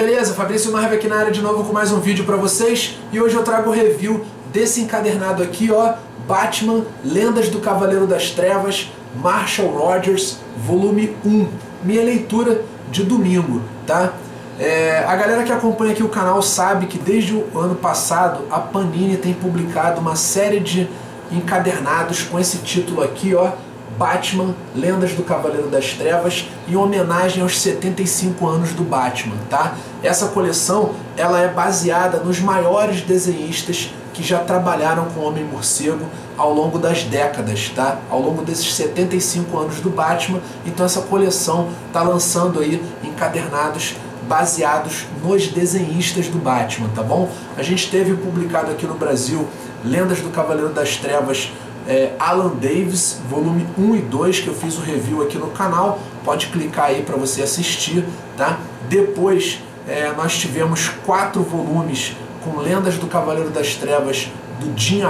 Beleza? Fabrício Marvel aqui na área de novo com mais um vídeo pra vocês e hoje eu trago o review desse encadernado aqui, ó, Batman, Lendas do Cavaleiro das Trevas, Marshall Rogers, volume 1, minha leitura de domingo, tá? É, a galera que acompanha aqui o canal sabe que desde o ano passado a Panini tem publicado uma série de encadernados com esse título aqui, ó, Batman, Lendas do Cavaleiro das Trevas, em homenagem aos 75 anos do Batman, tá? Essa coleção, ela é baseada nos maiores desenhistas que já trabalharam com Homem-Morcego ao longo das décadas, tá? Ao longo desses 75 anos do Batman, então essa coleção tá lançando aí encadernados baseados nos desenhistas do Batman, tá bom? A gente teve publicado aqui no Brasil Lendas do Cavaleiro das Trevas é, Alan Davis, volume 1 e 2, que eu fiz o review aqui no canal. Pode clicar aí para você assistir, tá? Depois é, nós tivemos quatro volumes com Lendas do Cavaleiro das Trevas do Jim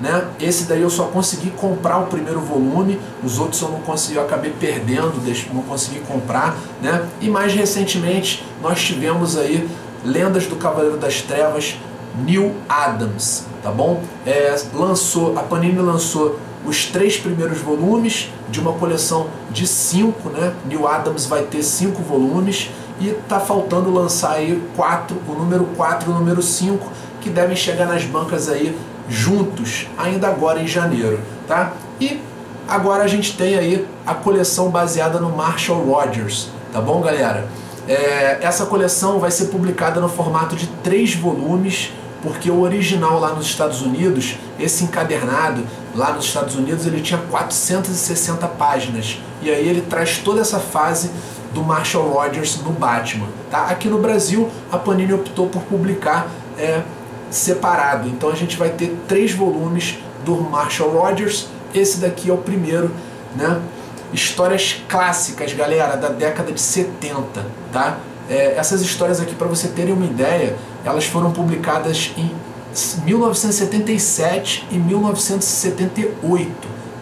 né? Esse daí eu só consegui comprar o primeiro volume, os outros eu não consegui, eu acabei perdendo, não consegui comprar, né? E mais recentemente nós tivemos aí Lendas do Cavaleiro das Trevas Neil Adams, tá bom? É, lançou, a Panini lançou os três primeiros volumes de uma coleção de cinco, né? Neil Adams vai ter cinco volumes e tá faltando lançar aí quatro, o número 4 e o número 5, que devem chegar nas bancas aí juntos, ainda agora em janeiro, tá? E agora a gente tem aí a coleção baseada no Marshall Rogers, tá bom, galera? É, essa coleção vai ser publicada no formato de três volumes, porque o original lá nos Estados Unidos, esse encadernado lá nos Estados Unidos, ele tinha 460 páginas. E aí ele traz toda essa fase do Marshall Rogers no Batman. Tá? Aqui no Brasil, a Panini optou por publicar é, separado. Então a gente vai ter três volumes do Marshall Rogers. Esse daqui é o primeiro, né? Histórias clássicas, galera, da década de 70, tá? É, essas histórias aqui, para você terem uma ideia, elas foram publicadas em 1977 e 1978,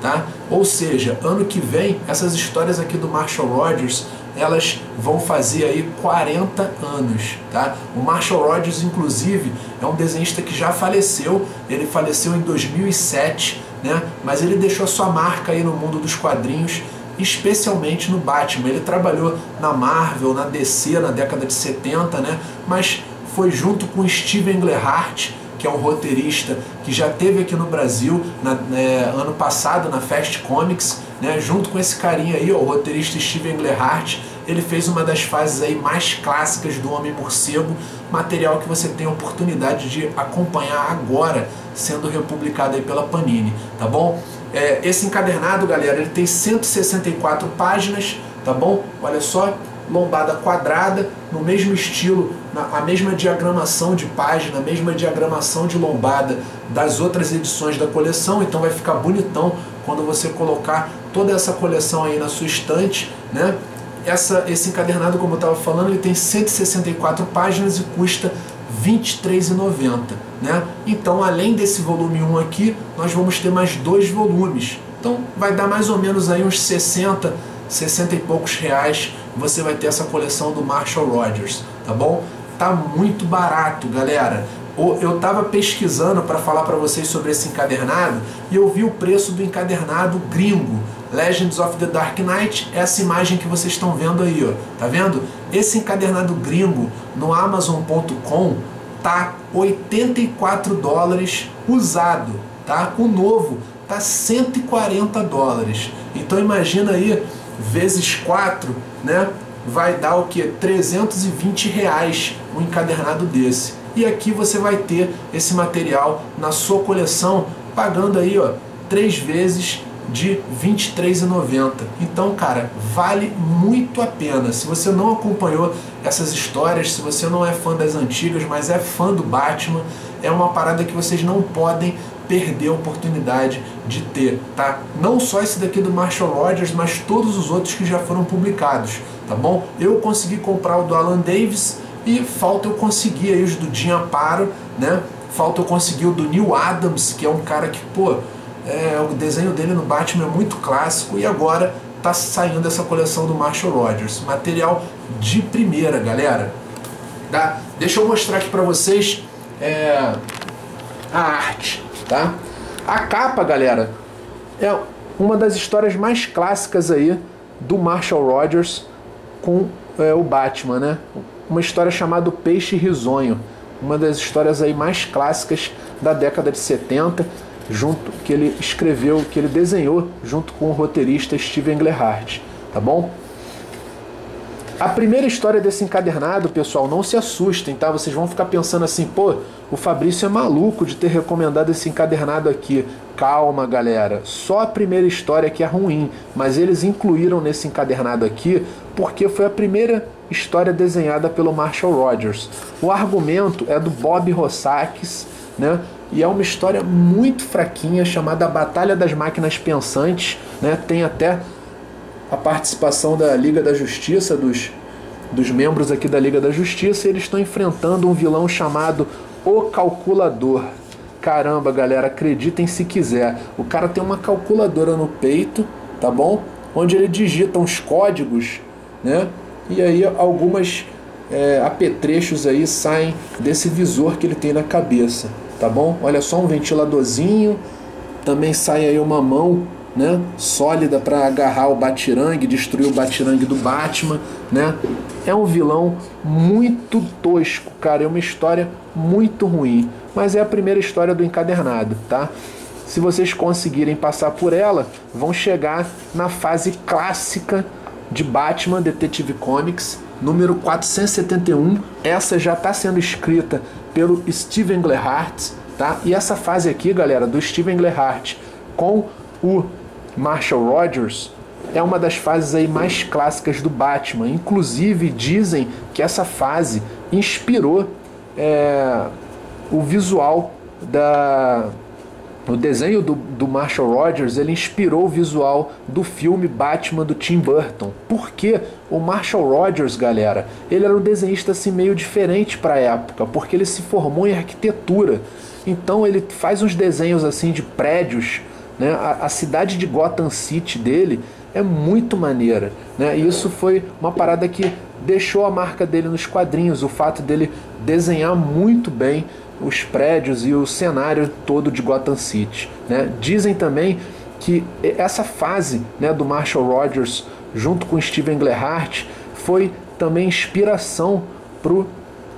tá? Ou seja, ano que vem, essas histórias aqui do Marshall Rogers, elas vão fazer aí 40 anos, tá? O Marshall Rogers, inclusive, é um desenhista que já faleceu, ele faleceu em 2007, né? Mas ele deixou sua marca aí no mundo dos quadrinhos, especialmente no Batman. Ele trabalhou na Marvel, na DC na década de 70, né? Mas foi junto com Steven Englehart, que é um roteirista que já teve aqui no Brasil na, é, ano passado na Fast Comics, né, junto com esse carinha aí, ó, o roteirista Steven Englehart, ele fez uma das fases aí mais clássicas do Homem Morcego, material que você tem a oportunidade de acompanhar agora, sendo republicado aí pela Panini, tá bom? É, esse encadernado, galera, ele tem 164 páginas, tá bom? Olha só, lombada quadrada, no mesmo estilo, na, a mesma diagramação de página, a mesma diagramação de lombada das outras edições da coleção, então vai ficar bonitão quando você colocar toda essa coleção aí na sua estante, né? Essa, esse encadernado, como eu estava falando, ele tem 164 páginas e custa R$ 23,90. Né? Então, além desse volume 1 aqui, nós vamos ter mais dois volumes. Então, vai dar mais ou menos aí uns 60, 60 e poucos reais. Você vai ter essa coleção do Marshall Rogers, tá bom? Tá muito barato, galera. Eu estava pesquisando para falar para vocês sobre esse encadernado e eu vi o preço do encadernado gringo. Legends of the Dark Knight, essa imagem que vocês estão vendo aí, ó. Tá vendo? Esse encadernado gringo no Amazon.com tá 84 dólares usado, tá? O novo tá 140 dólares. Então imagina aí vezes 4, né? Vai dar o que? 320 reais um encadernado desse. E aqui você vai ter esse material na sua coleção pagando aí, ó, três vezes de R$ 23,90. Então, cara, vale muito a pena. Se você não acompanhou essas histórias, se você não é fã das antigas, mas é fã do Batman, é uma parada que vocês não podem perder a oportunidade de ter, tá? Não só esse daqui do Marshall Rogers, mas todos os outros que já foram publicados, tá bom? Eu consegui comprar o do Alan Davis e falta eu conseguir aí os do Jim Aparo, né? Falta eu conseguir o do Neil Adams, que é um cara que, pô, é, o desenho dele no Batman é muito clássico e agora tá saindo essa coleção do Marshall Rogers. Material de primeira, galera. Tá? Deixa eu mostrar aqui para vocês é, a arte, tá? A capa, galera, é uma das histórias mais clássicas aí do Marshall Rogers com é, o Batman, né? Uma história chamada Peixe Risonho, uma das histórias aí mais clássicas da década de 70, junto que ele escreveu, que ele desenhou junto com o roteirista Steven Englehart, tá bom? A primeira história desse encadernado, pessoal, não se assustem, tá? Vocês vão ficar pensando assim, pô, o Fabrício é maluco de ter recomendado esse encadernado aqui. Calma, galera. Só a primeira história que é ruim, mas eles incluíram nesse encadernado aqui porque foi a primeira história desenhada pelo Marshall Rogers. O argumento é do Bob Rossakis, né? E é uma história muito fraquinha chamada Batalha das Máquinas Pensantes, né? Tem até a participação da Liga da Justiça, dos, dos membros aqui da Liga da Justiça, eles estão enfrentando um vilão chamado O Calculador. Caramba, galera, acreditem se quiser. O cara tem uma calculadora no peito, tá bom? Onde ele digita uns códigos, né? E aí algumas é, apetrechos aí saem desse visor que ele tem na cabeça, tá bom? Olha só um ventiladorzinho, também sai aí uma mão né, sólida para agarrar o Batirangue, destruir o Batirangue do Batman, né? É um vilão muito tosco, cara, é uma história muito ruim, mas é a primeira história do encadernado, tá? Se vocês conseguirem passar por ela, vão chegar na fase clássica de Batman Detective Comics, número 471. Essa já está sendo escrita pelo Steven Englehart, tá? E essa fase aqui, galera, do Steven Englehart com o Marshall Rogers é uma das fases aí mais clássicas do Batman. Inclusive dizem que essa fase inspirou é, o visual da o desenho do, do Marshall Rogers ele inspirou o visual do filme Batman do Tim Burton. Porque o Marshall Rogers, galera, ele era um desenhista assim meio diferente para a época, porque ele se formou em arquitetura. Então ele faz uns desenhos assim de prédios né? A, a cidade de Gotham City dele é muito maneira. Né? E isso foi uma parada que deixou a marca dele nos quadrinhos, o fato dele desenhar muito bem os prédios e o cenário todo de Gotham City. Né? Dizem também que essa fase né, do Marshall Rogers junto com Steven Englehart foi também inspiração para o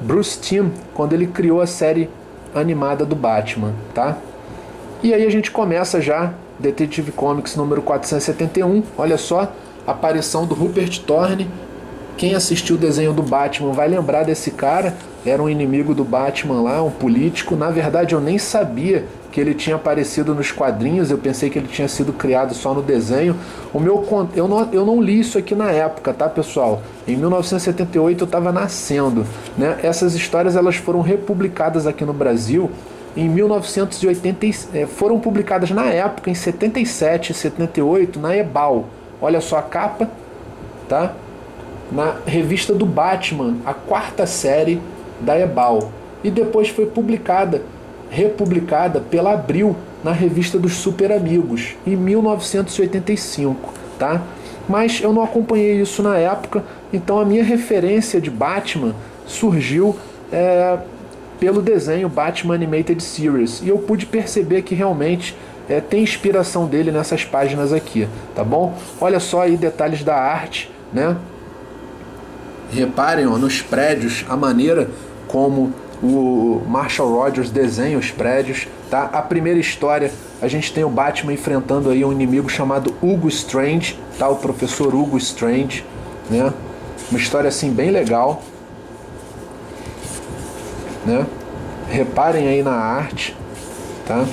Bruce Timm quando ele criou a série animada do Batman, tá? E aí a gente começa já Detective Comics número 471. Olha só, aparição do Rupert Thorne. Quem assistiu o desenho do Batman vai lembrar desse cara. Era um inimigo do Batman lá, um político. Na verdade, eu nem sabia que ele tinha aparecido nos quadrinhos. Eu pensei que ele tinha sido criado só no desenho. O meu eu não, eu não li isso aqui na época, tá, pessoal? Em 1978 eu estava nascendo, né? Essas histórias elas foram republicadas aqui no Brasil em 1980 é, foram publicadas na época em 77 e 78 na Ebal. Olha só a capa, tá? Na revista do Batman, a quarta série da Ebal. E depois foi publicada, republicada pela Abril na revista dos Super Amigos em 1985, tá? Mas eu não acompanhei isso na época, então a minha referência de Batman surgiu é, pelo desenho Batman Animated Series e eu pude perceber que realmente é, tem inspiração dele nessas páginas aqui, tá bom? Olha só aí detalhes da arte, né? Reparem ó, nos prédios a maneira como o Marshall Rogers desenha os prédios, tá? A primeira história a gente tem o Batman enfrentando aí um inimigo chamado Hugo Strange, tá? O professor Hugo Strange, né? Uma história assim bem legal né? Reparem aí na arte, tá?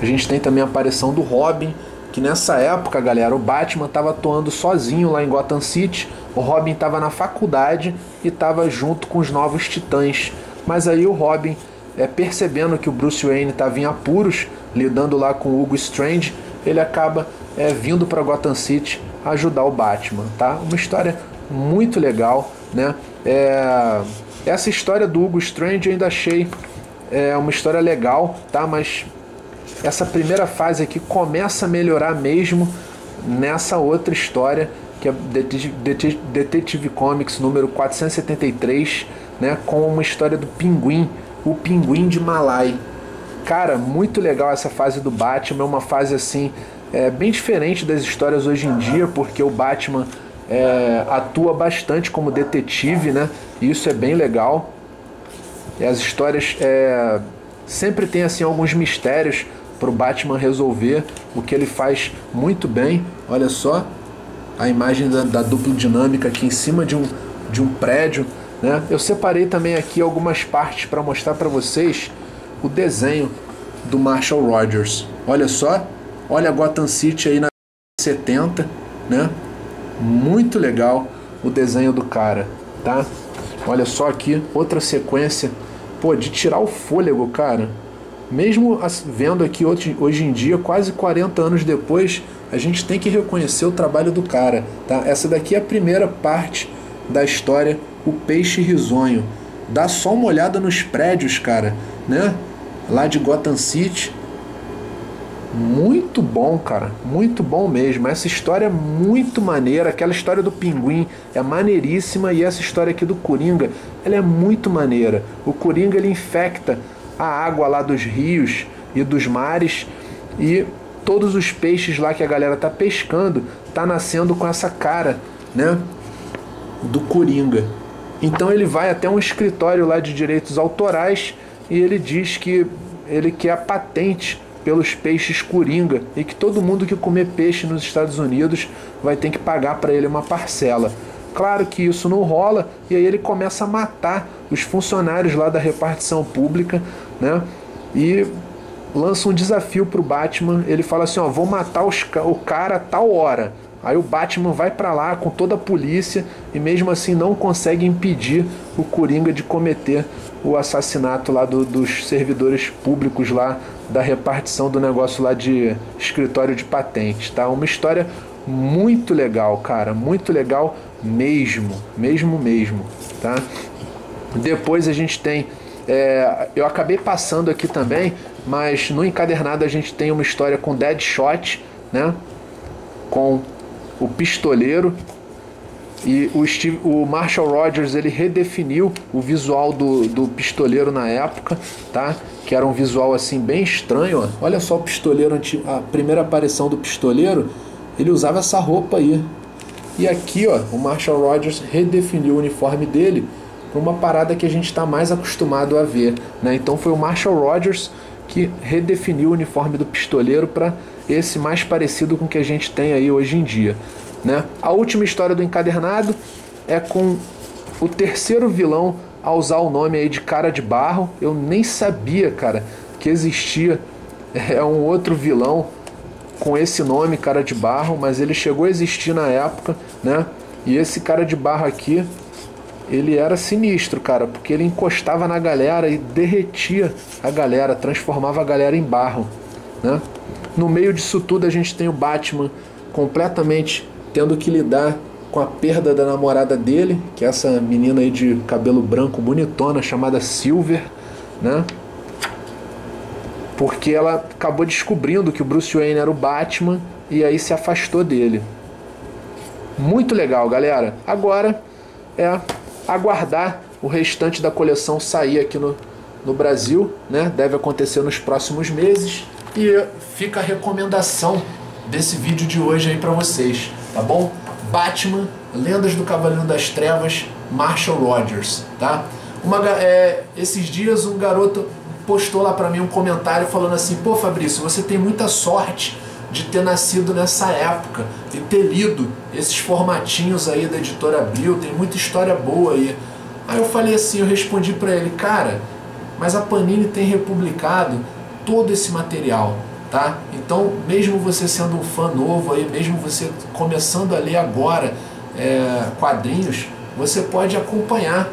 A gente tem também a aparição do Robin, que nessa época, galera, o Batman estava atuando sozinho lá em Gotham City, o Robin estava na faculdade e estava junto com os novos Titãs. Mas aí o Robin, é, percebendo que o Bruce Wayne estava em apuros, lidando lá com o Hugo Strange, ele acaba é, vindo para Gotham City ajudar o Batman, tá? Uma história muito legal, né? É, essa história do Hugo Strange eu ainda achei é, uma história legal, tá? Mas essa primeira fase aqui começa a melhorar mesmo nessa outra história que é Detective Comics número 473, né, com uma história do Pinguim, o Pinguim de Malai. Cara, muito legal essa fase do Batman, é uma fase assim é, bem diferente das histórias hoje em dia, porque o Batman é, atua bastante como detetive, né? E isso é bem legal. E as histórias é, sempre tem assim alguns mistérios para o Batman resolver, o que ele faz muito bem. Olha só a imagem da, da dupla dinâmica aqui em cima de um, de um prédio. Né? Eu separei também aqui algumas partes para mostrar para vocês o desenho do Marshall Rogers. Olha só, olha Gotham City aí na 70, né? Muito legal o desenho do cara, tá? Olha só aqui, outra sequência, pô, de tirar o fôlego, cara. Mesmo vendo aqui hoje, hoje em dia, quase 40 anos depois, a gente tem que reconhecer o trabalho do cara, tá? Essa daqui é a primeira parte da história, o peixe risonho. Dá só uma olhada nos prédios, cara, né? Lá de Gotham City. Muito bom, cara. Muito bom mesmo. Essa história é muito maneira. Aquela história do pinguim é maneiríssima. E essa história aqui do Coringa, ela é muito maneira. O Coringa, ele infecta a água lá dos rios e dos mares. E todos os peixes lá que a galera tá pescando tá nascendo com essa cara, né? Do Coringa. Então ele vai até um escritório lá de direitos autorais e ele diz que ele quer a patente pelos peixes coringa e que todo mundo que comer peixe nos Estados Unidos vai ter que pagar para ele uma parcela. Claro que isso não rola e aí ele começa a matar os funcionários lá da repartição pública, né? E lança um desafio pro Batman. Ele fala assim: ó, vou matar os, o cara a tal hora. Aí o Batman vai para lá com toda a polícia e mesmo assim não consegue impedir o Coringa de cometer o assassinato lá do, dos servidores públicos lá da repartição do negócio lá de escritório de patentes, tá? Uma história muito legal, cara, muito legal mesmo, mesmo mesmo, tá? Depois a gente tem, é, eu acabei passando aqui também, mas no encadernado a gente tem uma história com Deadshot, né? Com o pistoleiro e o, Steve, o Marshall Rogers ele redefiniu o visual do, do pistoleiro na época, tá? Que era um visual assim bem estranho. Olha só o pistoleiro, a primeira aparição do pistoleiro, ele usava essa roupa aí. E aqui, ó, o Marshall Rogers redefiniu o uniforme dele para uma parada que a gente está mais acostumado a ver, né? Então foi o Marshall Rogers que redefiniu o uniforme do pistoleiro para esse mais parecido com o que a gente tem aí hoje em dia. Né? A última história do encadernado é com o terceiro vilão a usar o nome aí de Cara de Barro. Eu nem sabia, cara, que existia é um outro vilão com esse nome, Cara de Barro, mas ele chegou a existir na época, né? E esse Cara de Barro aqui ele era sinistro, cara, porque ele encostava na galera e derretia a galera, transformava a galera em barro, né? No meio disso tudo a gente tem o Batman completamente tendo que lidar com a perda da namorada dele, que é essa menina aí de cabelo branco bonitona chamada Silver, né? Porque ela acabou descobrindo que o Bruce Wayne era o Batman e aí se afastou dele. Muito legal, galera. Agora é aguardar o restante da coleção sair aqui no, no Brasil, né? Deve acontecer nos próximos meses. E fica a recomendação desse vídeo de hoje aí para vocês, tá bom? Batman, Lendas do Cavaleiro das Trevas, Marshall Rogers, tá? Uma, é, esses dias um garoto postou lá para mim um comentário falando assim: pô, Fabrício, você tem muita sorte de ter nascido nessa época e ter lido esses formatinhos aí da editora Abril, tem muita história boa aí. Aí eu falei assim, eu respondi para ele, cara, mas a Panini tem republicado todo esse material, tá? Então, mesmo você sendo um fã novo aí, mesmo você começando a ler agora é, quadrinhos, você pode acompanhar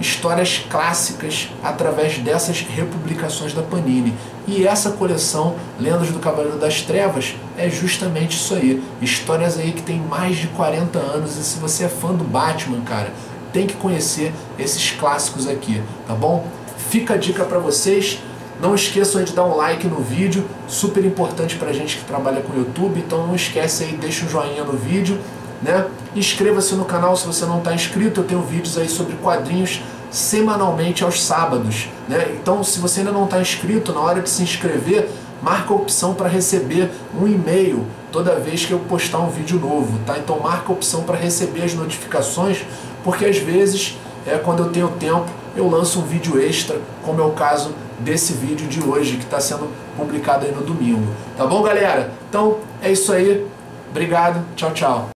histórias clássicas através dessas republicações da Panini. E essa coleção Lendas do Cavaleiro das Trevas é justamente isso aí. Histórias aí que tem mais de 40 anos e se você é fã do Batman, cara, tem que conhecer esses clássicos aqui, tá bom? Fica a dica para vocês. Não esqueçam de dar um like no vídeo, super importante pra gente que trabalha com YouTube, então não esquece aí, deixa um joinha no vídeo, né? Inscreva-se no canal se você não está inscrito, eu tenho vídeos aí sobre quadrinhos semanalmente aos sábados, né? Então, se você ainda não está inscrito, na hora de se inscrever, marca a opção para receber um e-mail toda vez que eu postar um vídeo novo, tá? Então marca a opção para receber as notificações, porque às vezes, é quando eu tenho tempo, eu lanço um vídeo extra, como é o caso desse vídeo de hoje que está sendo publicado aí no domingo. Tá bom, galera? Então é isso aí. Obrigado. Tchau, tchau.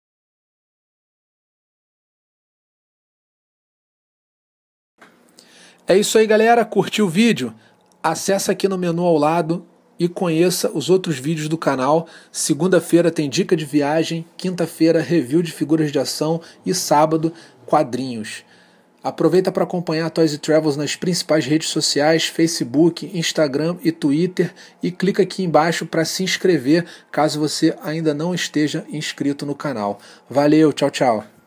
É isso aí, galera. Curtiu o vídeo? Acesse aqui no menu ao lado e conheça os outros vídeos do canal. Segunda-feira tem dica de viagem, quinta-feira review de figuras de ação e sábado quadrinhos. Aproveita para acompanhar a Toys Travels nas principais redes sociais, Facebook, Instagram e Twitter e clica aqui embaixo para se inscrever caso você ainda não esteja inscrito no canal. Valeu, tchau, tchau.